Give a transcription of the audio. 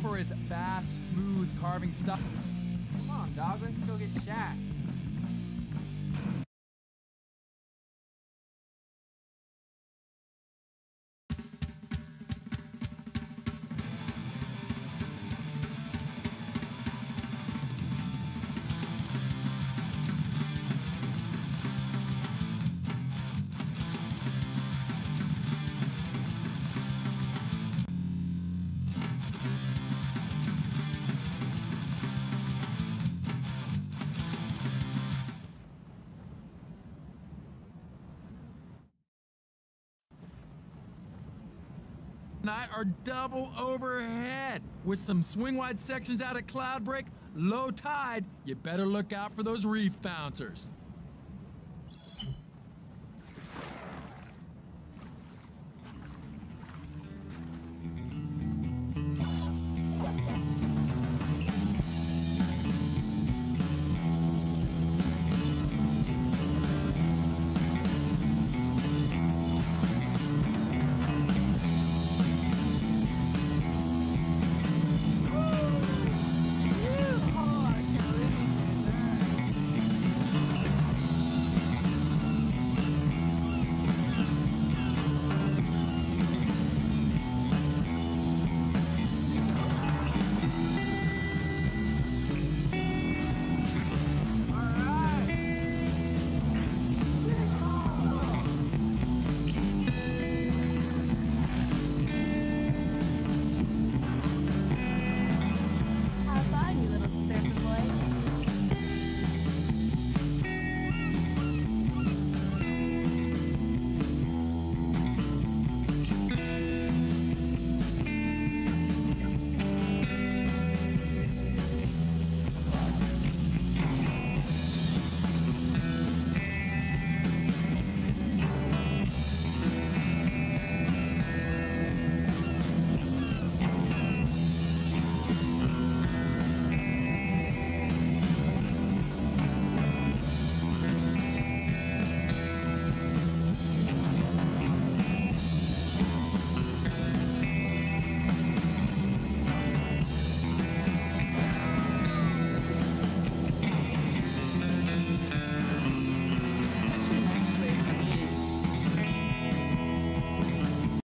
for his fast, smooth carving stuff. Come on, dog. Let's go get shacked. Night are double overhead with some swing wide sections out at Cloudbreak. Low tide, you better look out for those reef bouncers.